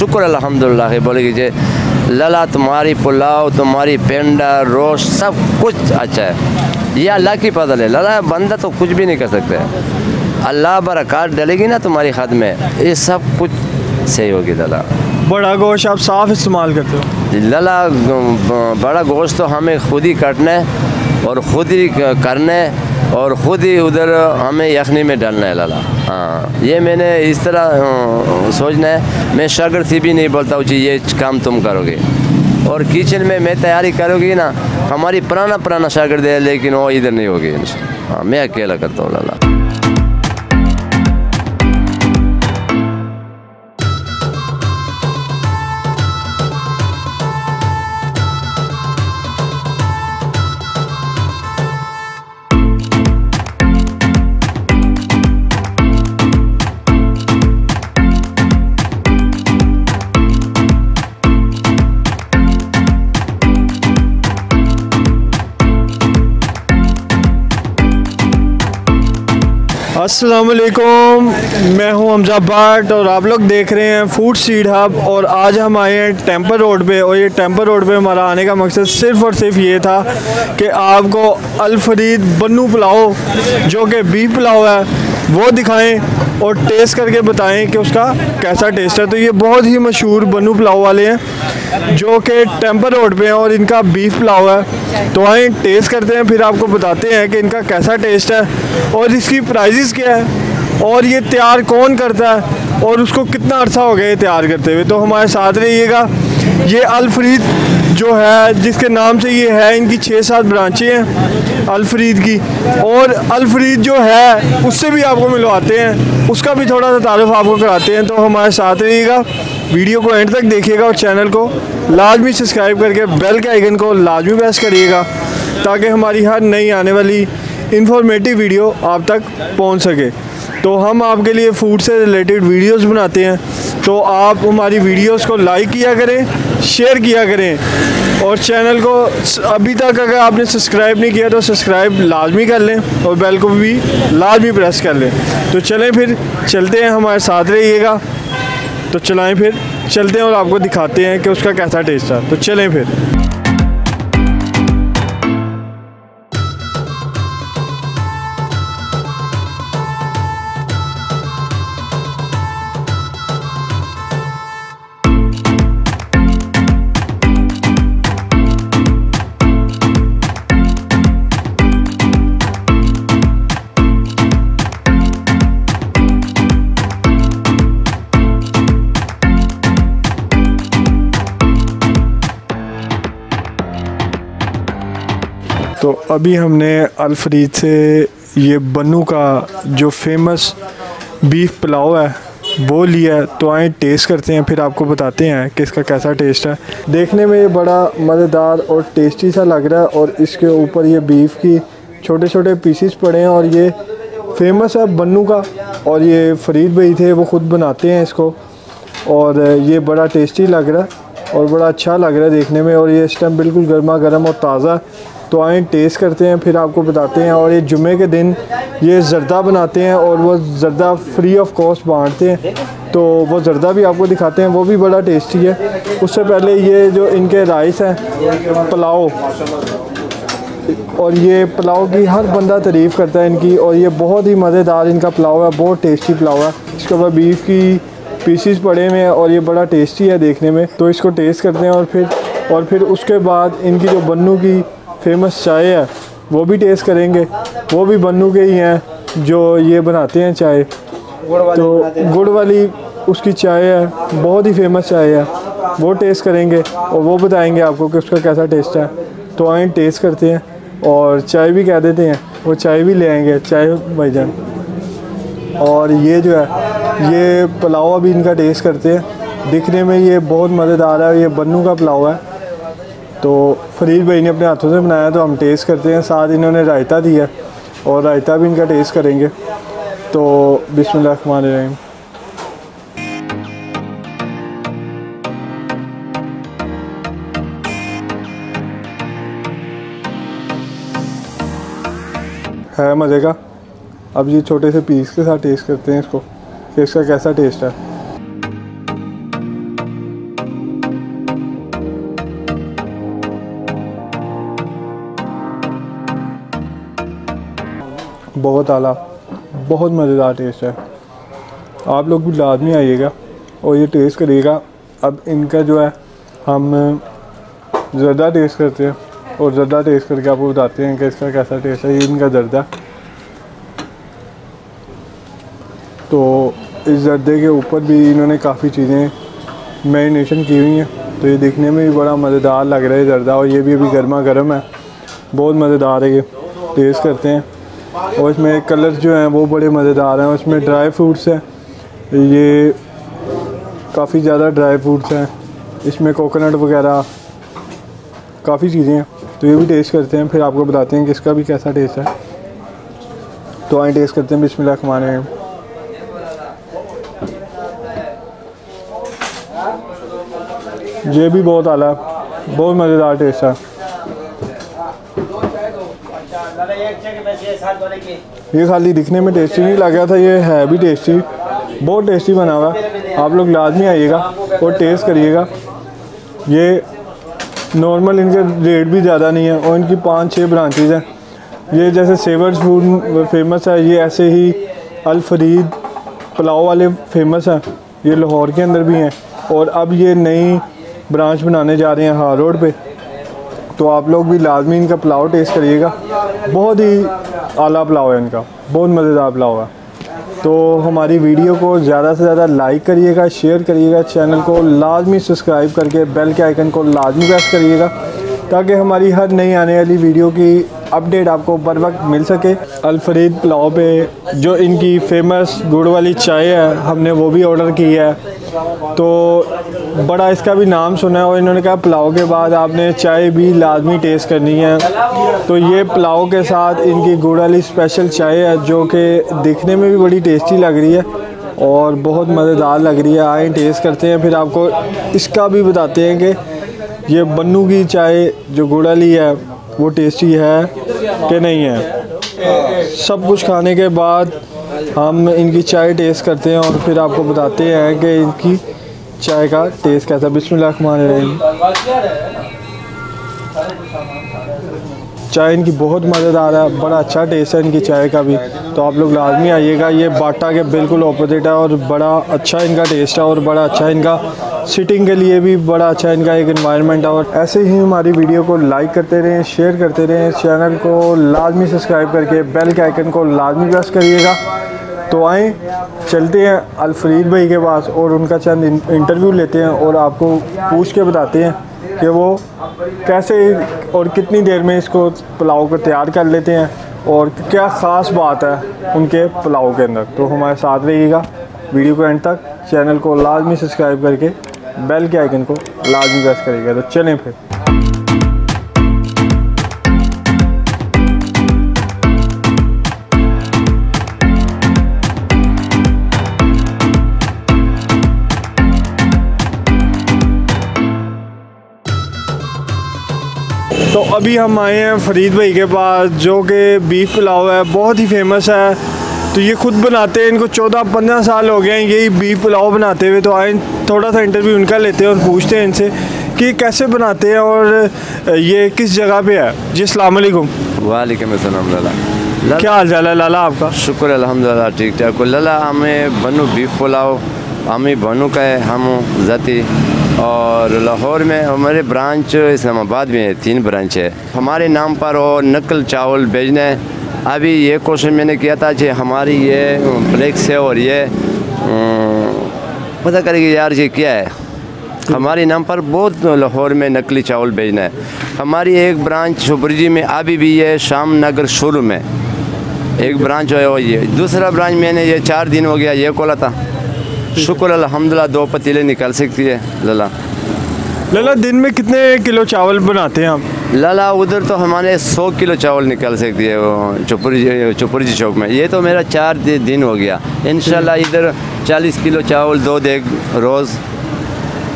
शुक्र अल्हम्दुलिल्लाह बोलेगी जे लला तुम्हारी पुलाव तुम्हारी पेंडा रोस्ट सब कुछ अच्छा है। ये अल्लाह की फजल है। लला बंदा तो कुछ भी नहीं कर सकते अल्लाह बरकत डलेगी ना तुम्हारी खत में ये सब कुछ सही होगी लला। बड़ा गोश्त आप साफ़ इस्तेमाल करते हो। लला बड़ा गोश्त तो हमें खुद ही काटना है और ख़ुद ही करना है। और ख़ुद ही उधर हमें यखनी में डालना है, लाला। हाँ। ये मैंने इस तरह सोचना है। मैं शगर से भी नहीं बोलता हूँ ये काम तुम करोगे। और किचन में मैं तैयारी करोगी ना, हमारी पुराना पुराना शागिर्द है, लेकिन वो इधर नहीं होगी हाँ मैं अकेला करता हूँ, लाला। असलकुम मैं हूँ हमजा भट्ट और आप लोग देख रहे हैं फ़ूड सीड हब और आज हम आए हैं टेम्पर रोड पे और ये टेम्पर रोड पे हमारा आने का मकसद सिर्फ़ और सिर्फ़ ये था कि आपको अलफरीद बन्नू पुलाव, जो कि बी पुलाव है वो दिखाएँ और टेस्ट करके बताएँ कि उसका कैसा टेस्ट है। तो ये बहुत ही मशहूर बनू पुलाव वाले हैं, जो कि टेम्पर रोड पे हैं और इनका बीफ पुलाव है। तो आए टेस्ट करते हैं, फिर आपको बताते हैं कि इनका कैसा टेस्ट है और इसकी प्राइजेस क्या है और ये तैयार कौन करता है और उसको कितना अर्सा हो गया तैयार करते हुए। तो हमारे साथ रहिएगा, ये अलफरीद जो है, जिसके नाम से ये है, इनकी छः सात ब्रांचें हैं, अलफरीद की। और अलफरीद जो है, उससे भी आपको मिलवाते हैं। उसका भी थोड़ा सा तारफ़ आपको कराते हैं तो हमारे साथ रहिएगा। वीडियो को एंड तक देखिएगा और चैनल को लाजमी सब्सक्राइब करके बेल के आइकन को लाजमी प्रेस करिएगा, ताकि हमारी हर नई आने वाली इन्फॉर्मेटिव वीडियो आप तक पहुँच सके। तो हम आपके लिए फ़ूड से रिलेटेड वीडियोस बनाते हैं। तो आप हमारी वीडियोस को लाइक किया करें शेयर किया करें। और चैनल को अभी तक अगर आपने सब्सक्राइब नहीं किया तो सब्सक्राइब लाजमी कर लें और बेल को भी लाजमी प्रेस कर लें। तो चलें फिर, चलते हैं, हमारे साथ रहिएगा। तो चलाएँ फिर, चलते हैं और आपको दिखाते हैं कि उसका कैसा टेस्ट है तो चलें फिर। तो अभी हमने अलफरीद से ये बनू का जो फ़ेमस बीफ पुलाव है, वो लिया है। तो आए टेस्ट करते हैं, फिर आपको बताते हैं कि इसका कैसा टेस्ट है। देखने में ये बड़ा मज़ेदार और टेस्टी सा लग रहा है और इसके ऊपर ये बीफ की छोटे छोटे पीसीस पड़े हैं और ये फ़ेमस है बन्नू का। और ये फरीद भाई थे, वो ख़ुद बनाते हैं इसको। और ये बड़ा टेस्टी लग रहा है और बड़ा अच्छा लग रहा है देखने में और ये इस टाइम बिल्कुल गर्मा गर्म और ताज़ा तो आए टेस्ट करते हैं, फिर आपको बताते हैं। और ये जुमे के दिन ये ज़रदा बनाते हैं और वो ज़रदा फ्री ऑफ़ कॉस्ट बांटते हैं। तो वो ज़रदा भी आपको दिखाते हैं, वो भी बड़ा टेस्टी है। उससे पहले ये जो इनके राइस हैं, पुलाव। और ये पुलाव की हर बंदा तारीफ़ करता है इनकी, और ये बहुत ही मज़ेदार इनका पुलाव है, बहुत टेस्टी पुलाव है। इसके बाद बीफ की पीसीस पड़े हुए हैं, और ये बड़ा टेस्टी है देखने में। तो इसको टेस्ट करते हैं और फिर और फिर उसके बाद इनकी जो बन्नू की फ़ेमस चाय है वो भी टेस्ट करेंगे। वो भी बन्नू के ही हैं जो ये बनाते हैं चाय। तो गुड़ वाली उसकी चाय है बहुत ही फ़ेमस चाय है। वो टेस्ट करेंगे और वो बताएँगे आपको कि उसका कैसा टेस्ट है। तो आए टेस्ट करते हैं और चाय भी कह देते हैं। वो चाय भी ले आएँगे चाय भाईजान। और ये जो है ये पुलाव भी इनका टेस्ट करते हैं। दिखने में ये बहुत मज़ेदार है ये बन्नू का पुलाव है। तो फरीद भाई ने अपने हाथों से बनाया तो हम टेस्ट करते हैं। साथ इन्होंने रायता दिया और रायता भी इनका टेस्ट करेंगे। तो बिस्मिल्लाह है मज़े का। अब ये छोटे से पीस के साथ टेस्ट करते हैं इसको कि इसका कैसा टेस्ट है। बहुत आला, बहुत मज़ेदार टेस्ट है। आप लोग भी लाजमी आइएगा और ये टेस्ट करिएगा। अब इनका जो है, हम ज़रदा टेस्ट करते हैं और ज़रदा टेस्ट करके आपको बताते हैं कि इसका कैसा टेस्ट है। ये इनका ज़रदा। तो इस जर्दे के ऊपर भी इन्होंने काफ़ी चीज़ें मैरिनेशन की हुई हैं। तो ये देखने में भी बड़ा मज़ेदार लग रहा है जर्दा और ये भी अभी गर्मा गर्म है। बहुत मज़ेदार है ये। टेस्ट करते हैं। और इसमें कलर जो हैं, वो बड़े मज़ेदार हैं उसमें ड्राई फ्रूट्स हैं। ये काफ़ी ज़्यादा ड्राई फ्रूट्स हैं। इसमें कोकोनट वगैरह काफ़ी चीज़ें हैं। तो ये भी टेस्ट करते हैं, फिर आपको बताते हैं कि इसका भी कैसा टेस्ट है। तो आए टेस्ट करते हैं, बिस्मिल्लाह खाने ये भी बहुत आला बहुत मज़ेदार टेस्ट है। ये खाली दिखने में टेस्टी नहीं लग रहा था, ये है भी टेस्टी बहुत टेस्टी बना हुआ। है आप लोग लाजमी आइएगा और टेस्ट करिएगा। ये नॉर्मल इनके रेट भी ज़्यादा नहीं है और इनकी पाँच छः ब्रांचेज हैं। ये जैसे सेवर्स फ़ूड फ़ेमस है, ये ऐसे ही अलफरीद पुलाव वाले फ़ेमस हैं। ये लाहौर के अंदर भी हैं और अब ये नई ब्रांच बनाने जा रहे हैं हार रोड पे। तो आप लोग भी लाजमी इनका पुलाव टेस्ट करिएगा। बहुत ही आला पुलाव है इनका। बहुत मज़ेदार पुलाव है। तो हमारी वीडियो को ज़्यादा से ज़्यादा लाइक करिएगा शेयर करिएगा चैनल को लाजमी सब्सक्राइब करके बेल के आइकन को लाजमी प्रेस करिएगा, ताकि हमारी हर नई आने वाली वीडियो की अपडेट आपको बर वक्त मिल सके। अलफरीद पुलाव पे, जो इनकी फ़ेमस गुड़ वाली चाय है, हमने वो भी ऑर्डर की है। तो बड़ा इसका भी नाम सुना है और इन्होंने कहा पुलाव के बाद आपने चाय भी लाजमी टेस्ट करनी है। तो ये पुलाव के साथ इनकी गुड़ वाली स्पेशल चाय है, जो कि दिखने में भी बड़ी टेस्टी लग रही है और बहुत मज़ेदार लग रही है। आए टेस्ट करते हैं, फिर आपको इसका भी बताते हैं कि ये बन्नू की चाय जो गुड़ वाली है वो टेस्टी है कि नहीं है? सब कुछ खाने के बाद हम इनकी चाय टेस्ट करते हैं और फिर आपको बताते हैं कि इनकी चाय का टेस्ट कैसा बिस्मिल्लाह चाय इनकी बहुत मज़ेदार है, बड़ा अच्छा टेस्ट है इनकी चाय का भी। तो आप लोग लाजमी आइएगा, ये बाटा के बिल्कुल अपोजिट है और बड़ा अच्छा इनका टेस्ट है और बड़ा अच्छा इनका सिटिंग के लिए भी बड़ा अच्छा इनका एक इन्वायरमेंट है। और ऐसे ही हमारी वीडियो को लाइक करते रहें शेयर करते रहें चैनल को लाजमी सब्सक्राइब करके बेल के आइकन को लाजमी प्रेस करिएगा। तो आए, चलते हैं अलफरीद भाई के पास और उनका चंद इंटरव्यू लेते हैं और आपको पूछ के बताते हैं। कि वो कैसे और कितनी देर में इसको पुलाव को तैयार कर लेते हैं और क्या ख़ास बात है उनके पुलाव के अंदर। तो हमारे साथ रहिएगा। वीडियो को एंड तक चैनल को लाजमी सब्सक्राइब करके बेल के आइकन को लाजमी प्रेस करिएगा। तो चलें फिर। तो अभी हम आए हैं फरीद भाई के पास जो कि बीफ पुलाव है बहुत ही फ़ेमस है। तो ये खुद बनाते हैं इनको चौदह पंद्रह साल हो गए हैं यही बीफ पुलाव बनाते हुए। तो आए थोड़ा सा इंटरव्यू उनका लेते हैं और पूछते हैं इनसे कि कैसे बनाते हैं और ये किस जगह पे है। जी अलैक्म वालेकुम। अस्सलाम लाला। क्या हाल चाल है लाला आपका? शुक्र अलहमदिल्ला ठीक ठाक लाला हमें बनू बीफ पुलाव हमें बनू का है हम जाती और लाहौर में हमारे ब्रांच, इस्लामाबाद में है तीन ब्रांच है। हमारे नाम पर और नकल चावल भेजने, अभी ये क्वेश्चन मैंने किया था कि हमारी ये फ्लेक्स है और ये पता करेगी यार ये क्या है। हमारे नाम पर बहुत लाहौर में नकली चावल भेजना है। हमारी एक ब्रांच शुबरजी में अभी भी है शाम नगर शुरू में, एक ब्रांच है वो ये, दूसरा ब्रांच मैंने ये चार दिन हो गया ये खोला था। शुक्र अलहमदिल्ला दो पतीले निकल सकती है लला। लला दिन में कितने किलो चावल बनाते हैं आप? लला उधर तो हमारे सौ किलो चावल निकल सकती है वो चुपुरी चुपुरी चौक में। ये तो मेरा चार दिन हो गया। इन इधर चालीस किलो चावल दो देग रोज़।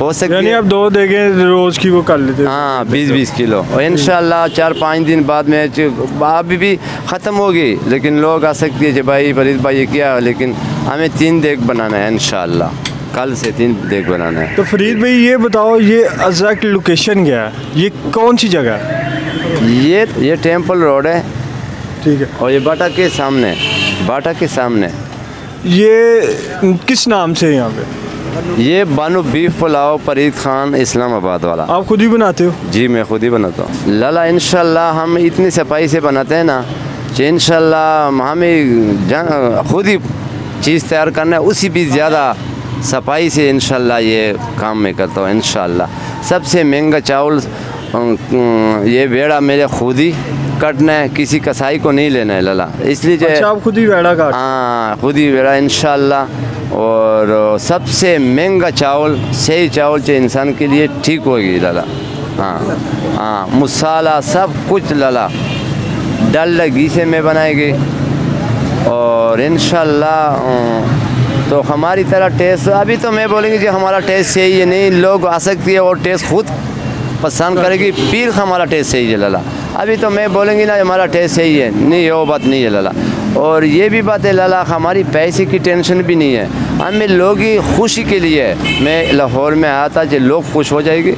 हो सकती यानी आप दो देगे रोज़ की वो कर लेते हैं। हाँ बीस बीस किलो। और इन चार पाँच दिन बाद में अभी भी ख़त्म होगी लेकिन लोग आ सकती है कि भाई फरीद भाई ये क्या? लेकिन हमें तीन देग बनाना है इन कल से तीन देग बनाना है। तो फरीद भाई ये बताओ ये एग्जैक्ट लोकेशन क्या है? ये कौन सी जगह है? ये ये टेंपल रोड है। ठीक है। और ये बाटा के सामने बाटा के सामने। ये किस नाम से यहाँ पे? ये बानो बीफ पुलाव फरीद खान इस्लामाबाद वाला। आप खुद ही बनाते हो? जी मैं खुद ही बनाता हूँ। लाला इंशाल्लाह हम इतनी सफ़ाई से बनाते हैं ना कि इंशाल्लाह हमें खुद ही चीज़ तैयार करना है उसी भी ज़्यादा सफ़ाई से इंशाल्लाह ये काम में करता हूँ इनशाला सबसे महँगा चावल ये बेड़ा मेरे खुद ही कटना है किसी कसाई को नहीं लेना है लाला। इसलिए अच्छा आप खुद ही वेड़ा काट। हाँ खुद ही बेड़ा इंशाल्लाह। और सबसे महँगा चावल, सही चावल जो इंसान के लिए ठीक होगी, लाला। हाँ हाँ मसाला सब कुछ, लाला। डल घी से मैं बनाएगी। और इन तो हमारी तरह टेस्ट, अभी तो मैं बोलेंगे जी हमारा टेस्ट सही है नहीं, लोग आ सकती है और टेस्ट खुद पसंद करेगी, फिर हमारा टेस्ट सही है, लाला। अभी तो मैं बोलेंगी ना, हमारा टेस्ट सही है। नहीं वो बात नहीं है, लाला। और ये भी बात है लाला हमारी पैसे की टेंशन भी नहीं है। हमें लोग ही खुशी के लिए मैं लाहौर में आया था जो लोग खुश हो जाएगी।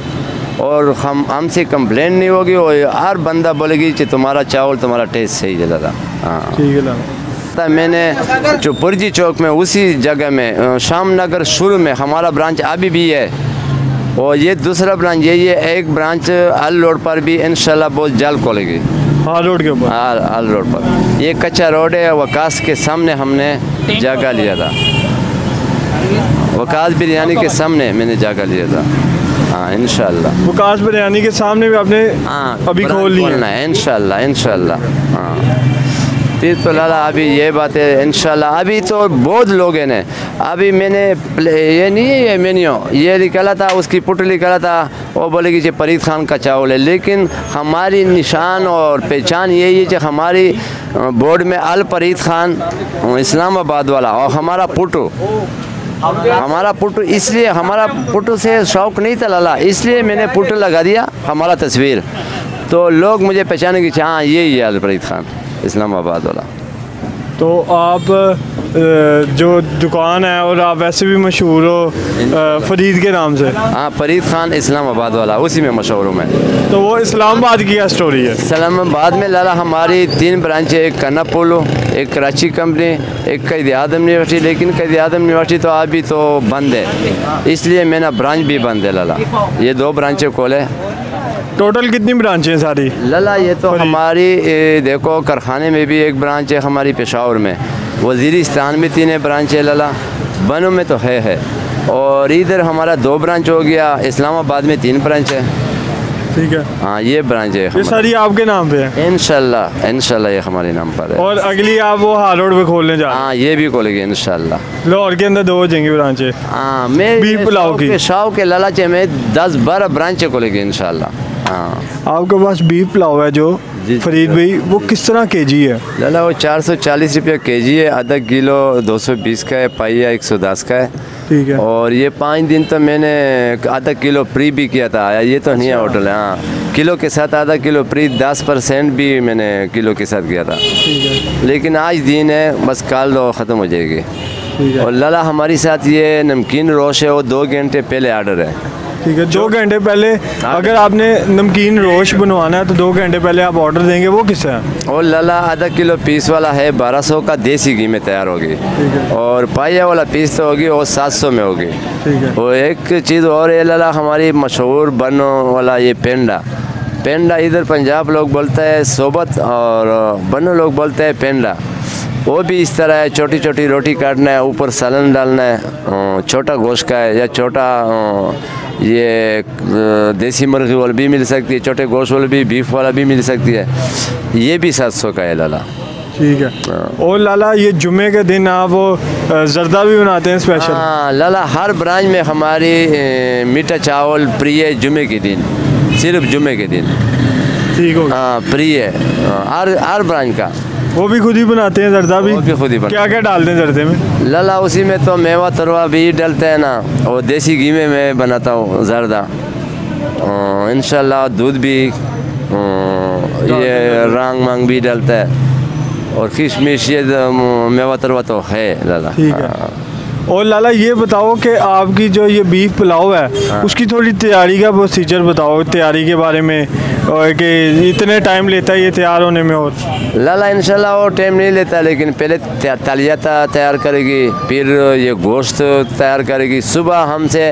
और हम हमसे कंप्लेन नहीं होगी और हर बंदा बोलेगी कि तुम्हारा चावल तुम्हारा टेस्ट सही है लाला। हाँ। ठीक है था मैंने जो पुरजी चौक में उसी जगह में शाम नगर शुरू में हमारा ब्रांच अभी भी है। और ये दूसरा ब्रांच ये ये एक ब्रांच अल रोड पर भी इंशाल्लाह बहुत जल्द खोलेगी। हाँ रोड के ऊपर? हाल हाल रोड पर। ये कच्चा रोड है वकास के सामने हमने जगह लिया था। वकास बिरयानी के सामने मैंने जगह लिया था। हाँ इनशाला वकास बिरयानी के सामने भी आपने हाँ अभी खोल लिया। है इनशाला इनशाला हाँ। फिर तो लाला, अभी ये बात है इंशाल्लाह, अभी तो बहुत लोग हैं ने। अभी मैंने ये नहीं है, ये मेन्यू ये निकाला था, उसकी पुट निकाला था, वो बोले कि ये फरीद खान का चावल है। लेकिन हमारी निशान और पहचान यही है कि हमारी बोर्ड में अल फरीद खान इस्लामाबाद वाला और हमारा पुटू। हमारा पुटू, इसलिए हमारा पुटू से शौक नहीं था लाला, इसलिए मैंने पुटू लगा दिया, हमारा तस्वीर। तो लोग मुझे पहचाने की हाँ यही है अल फरीद खान। इस्लामाबाद वाला। तो आप जो दुकान है और आप वैसे भी मशहूर हो फरीद के नाम से? हाँ फरीद खान इस्लामाबाद वाला उसी में मशहूर हूँ मैं। तो वो इस्लामाबाद की क्या स्टोरी है? इस्लामाबाद में लाला हमारी तीन ब्रांच है एक कन्ना पोलो एक कराची कंपनी एक कैद आदम यूनिवर्सिटी लेकिन कैद आदम यूनिवर्सिटी तो अभी तो बंद है। इसलिए मेरा ब्रांच भी बंद है लाला। ये दो ब्रांचें खोले टोटल कितनी ब्रांच हैं सारी? लला ये तो हमारी ए, देखो कारखाने में भी एक ब्रांच है हमारी पेशावर में। वजीरिस्तान में तीन ब्रांच है लला। बनो में तो है है। और इधर हमारा दो ब्रांच हो गया इस्लामाबाद में तीन ब्रांच है। ठीक है। हाँ ये ब्रांच है ये सारी आपके नाम पे है? इनशाला इनशाला ये हमारे नाम पर है। और अगली आप वो हाल रोड पे खोलने जा हाँ ये भी खोलेगी इनशाला लाहौर के अंदर दो हो जाएँगी ब्रांचें हाँ मैं बीफ पुलाव की। के शौक के लालच में दस बारह ब्रांचें खोलेगी इनशाला आपके पास बीफ पुलाव है जो। फरीद भाई वो किस तरह के जी है लाला वो चार सौ चालीस रुपये के जी है आधा किलो दो सौ बीस का है पाइया एक सौ दस का है। ठीक है। और ये पाँच दिन तो मैंने आधा किलो फ्री भी किया था ये तो नहीं है होटल है। हाँ किलो के साथ आधा किलो फ्री दस परसेंट भी मैंने किलो के साथ किया था। लेकिन आज दिन है बस कल तो ख़त्म हो जाएगी। और लाला हमारे साथ ये नमकीन रोश है वो दो घंटे पहले आर्डर है। ठीक है दो घंटे पहले अगर आपने नमकीन रोश बनवाना है तो दो घंटे पहले आप ऑर्डर देंगे वो किससे है? और लाला आधा किलो पीस वाला है बारह सौ का देसी घी में तैयार होगी। और पाइया वाला पीस तो होगी वो सात सौ में होगी। ठीक है। वो एक चीज़ और है लाला हमारी मशहूर बनो वाला ये पेंडा। पेंडा इधर पंजाब लोग बोलते हैं सोबत और बनो लोग बोलते हैं पेंडा। वो भी इस तरह है छोटी छोटी रोटी काटना है ऊपर सालन डालना है छोटा गोश्त का है या छोटा ये देसी मुर्गी वाला भी मिल सकती है छोटे गोश्त वाला भी बीफ वाला भी मिल सकती है। ये भी सात सौ का है लाला। ठीक है। और लाला ये जुमे के दिन आप वो जर्दा भी बनाते हैं स्पेशल हाँ लाला हर ब्रांच में हमारी मीठा चावल प्रिय है जुमे के दिन सिर्फ़ जुमे के दिन। ठीक हो हाँ प्रिय है हाँ, हर हर ब्रांच का। वो भी खुद ही बनाते हैं जर्दा भी। वो भी खुद ही बनाते क्या क्या डालते हैं जर्दे में? लला उसी में तो मेवा तरवा भी डलते हैं ना। और देसी घी में मैं बनाता हूँ जर्दा। इन दूध भी ये रंग मांग भी डलता है। और किशमिश ये मेवा तरवा तो है लला। ठीक है। और लाला ये बताओ कि आपकी जो ये बीफ पुलाव है हाँ। उसकी थोड़ी तैयारी का प्रोसीजर बताओ तैयारी के बारे में और कि इतने टाइम लेता है ये तैयार होने में और। लाला इंशाल्लाह वो टाइम नहीं लेता लेकिन पहले तलिया तैयार करेगी फिर ये गोश्त तैयार करेगी। सुबह हमसे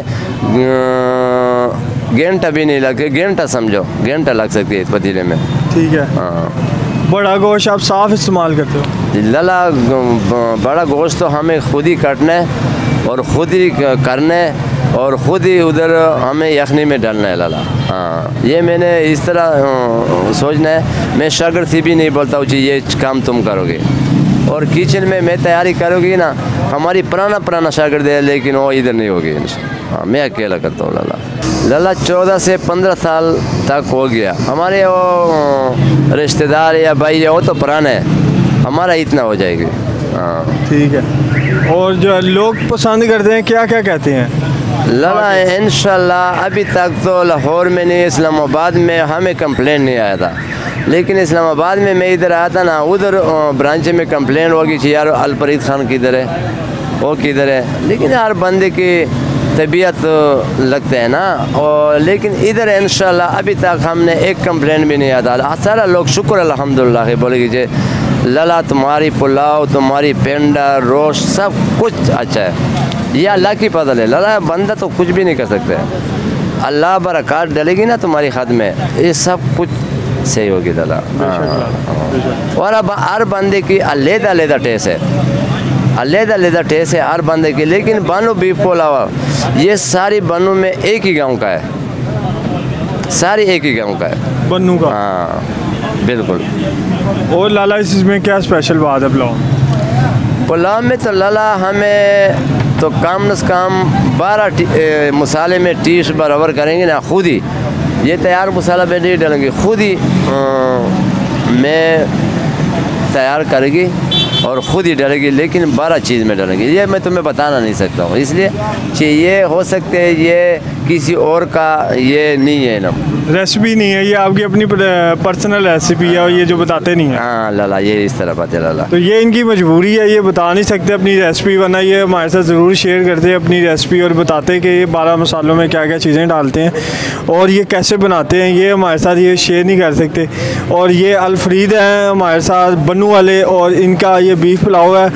घंटा भी नहीं लगता घंटा समझो घंटा लग सकती है इस पतीले में। ठीक है। हाँ। बड़ा गोश्त आप साफ़ इस्तेमाल करते हो। लाला बड़ा गोश्त तो हमें खुद ही काटना है और ख़ुद ही करना है और ख़ुद ही उधर हमें यखनी में डालना है, लाला। हाँ ये मैंने इस तरह सोचना है। मैं शागिर्द से भी नहीं बोलता हूँ जी ये काम तुम करोगे। और किचन में मैं तैयारी करोगी ना, हमारी पुराना पुराना शागिर्द है, लेकिन वो इधर नहीं होगी हाँ मैं अकेला करता हूँ लाला। लाला चौदह से पंद्रह साल तक हो गया। हमारे वो रिश्तेदार या भाई वो तो पुराने हैं। हमारा इतना हो जाएगी। हाँ। ठीक है। और जो लोग पसंद करते हैं क्या क्या कहते हैं? लाला इंशाल्लाह अभी तक तो लाहौर में नहीं इस्लामाबाद में हमें कंप्लेन नहीं आया था। लेकिन इस्लामाबाद में मैं इधर आया था ना उधर ब्रांच में कंप्लेन होगी कि यार अलफरीद खान किधर है? वो किधर है? लेकिन हर बंदे की तबीयत लगते हैं ना? और लेकिन इधर इंशाल्लाह अभी तक हमने एक कंप्लेन भी नहीं आया था सारा लोग शुक्र अल्हम्दुलिल्लाह है बोले कि जे लला तुम्हारी पुलाव तुम्हारी पेंडा रोस्ट सब कुछ अच्छा है। ये अल्लाह की फजल है। लला बंदा तो कुछ भी नहीं कर सकते। अल्लाह बरकत डलेगी ना तुम्हारी खत में। ये सब कुछ सही होगी लला। हाँ। और अब हर बंदे की अलहदा अलहदा टेस्ट है। अलहदा अलहदा टेस्ट है हर बंदे की लेकिन बानू बीफ को अलावा ये सारी बानू में एक ही गाँव का है। सारी एक ही गाँव का है। बन्नू का? हाँ बिल्कुल। और लाला इसमें क्या स्पेशल बात है पुलाव? पुलाव में तो लाला हमें तो कम से कम बारह मसाले में टीस बराबर करेंगे ना खुद ही। ये तैयार मसाला पे नहीं डालेंगे खुद ही मैं तैयार करेगी। और ख़ुद ही डरेगी, लेकिन बारह चीज़ में डरेगी। ये मैं तुम्हें बताना नहीं सकता हूँ। इसलिए कि ये हो सकते हैं, ये किसी और का ये नहीं है ना। रेसिपी नहीं है ये आपकी अपनी पर्सनल रेसिपी है और ये जो बताते नहीं है। हाँ लाला ये इस तरह बात है लाला। तो ये इनकी मजबूरी है ये बता नहीं सकते अपनी रेसिपी वरना ये हमारे साथ ज़रूर शेयर करते हैं अपनी रेसिपी और बताते हैं कि ये बारह मसालों में क्या क्या चीज़ें डालते हैं और ये कैसे बनाते हैं ये हमारे साथ ये शेयर नहीं कर सकते। और ये अलफरीद हैं हमारे साथ बनू वाले और इनका ये बीफ पुलाव है।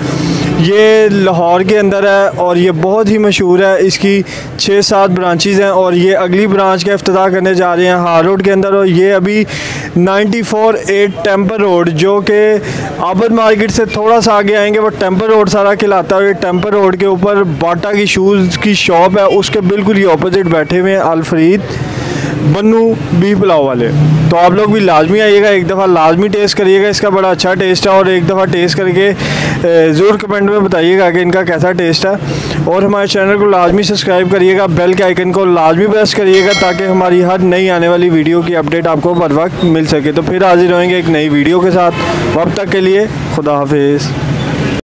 ये लाहौर के अंदर है और ये बहुत ही मशहूर है। इसकी छः सात ब्रांचेज़ हैं और ये अगली ब्रांच का अफ्ताह करने जा रहे हैं हार रोड के अंदर और ये अभी 94 एट टेम्पर रोड जो कि आबद मार्केट से थोड़ा सा आगे आएँगे वो टेम्पर रोड सारा खिलाता है। और ये टेम्पर रोड के ऊपर बाटा की शूज़ की शॉप है, उसके बिल्कुल ही अपोजिट बैठे हुए हैं अलफरीद बन्नू बीफ पुलाव वाले। तो आप लोग भी लाजमी आइएगा, एक दफ़ा लाजमी टेस्ट करिएगा, इसका बड़ा अच्छा टेस्ट है और एक दफ़ा टेस्ट करके ज़रूर कमेंट में बताइएगा कि इनका कैसा टेस्ट है। और हमारे चैनल को लाजमी सब्सक्राइब करिएगा बेल के आइकन को लाजमी प्रेस करिएगा, ताकि हमारी हर नई आने वाली वीडियो की अपडेट आपको बर वक्त मिल सके। तो फिर हाजिर रहेंगे एक नई वीडियो के साथ। वक्त तक के लिए खुदा हाफिज़।